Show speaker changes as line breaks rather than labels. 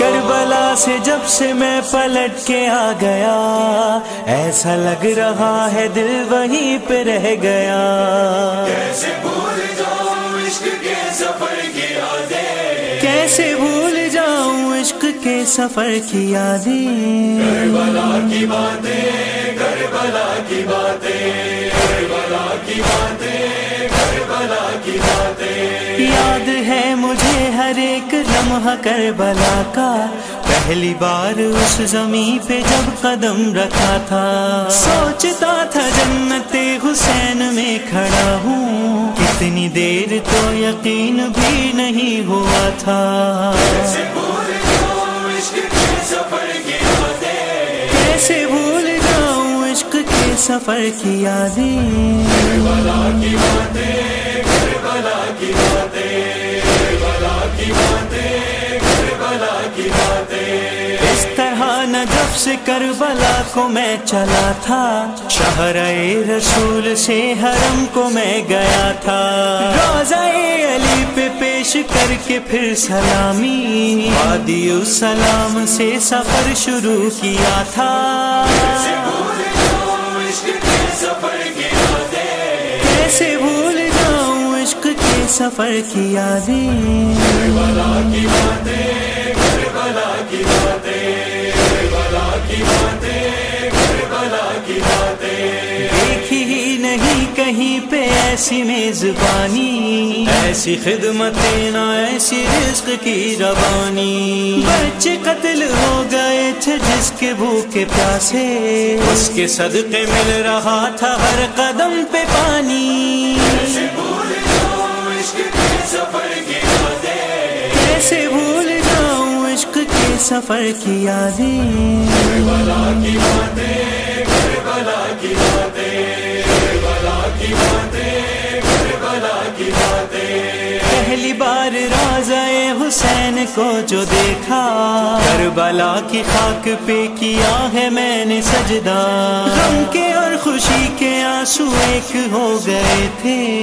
Karbala से जब से मैं पलट के आ गया ऐसा लग रहा है दिल वहीं पे रह गया।
कैसे भूल जाऊँ इश्क के सफ़र की यादें?
कैसे भूल जाऊँ इश्क के सफ़र की यादें?
करबला की बातें करबला की बातें करबला की बातें।
हर एक लम्हा करबला का। पहली बार उस जमी पे जब कदम रखा था। सोचता था जन्नते हुसैन में खड़ा हूँ। कितनी देर तो यकीन भी नहीं हुआ था।
कैसे भूल जाऊँ इश्क के सफ़र की यादें?
से करबला को मैं चला था। शहर रसूल से हरम को मैं गया था। रोजाए अली पे पेश करके फिर सलामी। वादी सलाम से सफ़र शुरू किया था।
कैसे भूल जाऊँ इश्क के सफ़र की यादें?
ऐसी मेजबानी ऐसी खिदमतें ना ऐसी रिस्क की रवानी। बच्चे कत्ल हो गए थे जिसके भूखे प्यासे। उसके सदके मिल रहा था हर कदम पे पानी।
कैसे भूल जाऊँ इश्क के सफ़र की यादें?
कैसे भूल जाऊँ इश्क के सफ़र की यादें? पहली बार राजा हुसैन को जो देखा, करबला की खाक पे किया है मैंने सजदा। गम के और खुशी के आँसू एक हो गए थे।